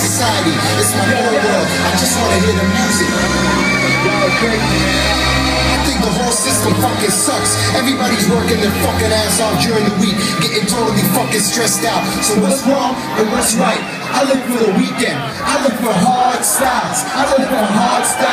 society. It's my own world. I just wanna hear the music. I think the whole system fucking sucks. Everybody's working their fucking ass off during the week, getting totally fucking stressed out. So what's wrong and what's right? I look for the weekend. I look for hard styles. I look for hard style,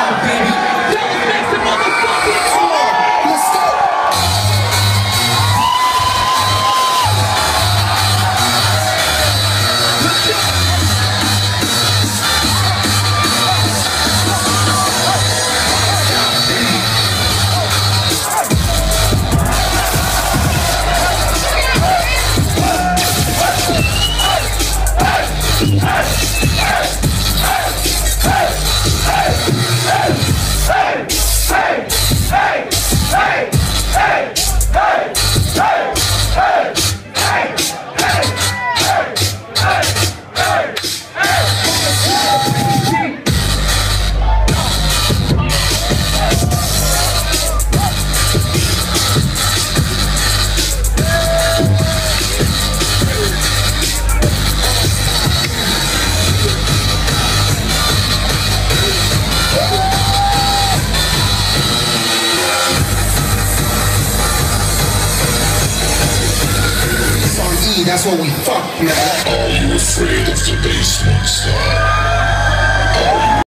that's what we fuck, man. Are you afraid of the